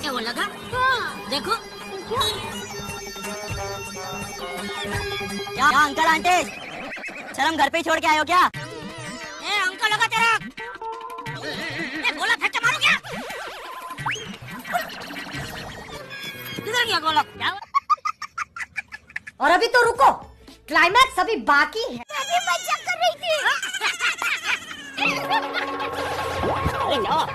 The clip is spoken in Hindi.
क्या वो लगा हाँ। देखो। क्या अंकल आंटी शर्म घर पे छोड़ के आए हो क्या ए अंकल लगा तेरा। ए गोला फेंक के मारो क्या? किधर गया गोला? क्या और अभी तो रुको। क्लाइमैक्स अभी बाकी है। 好凉啊。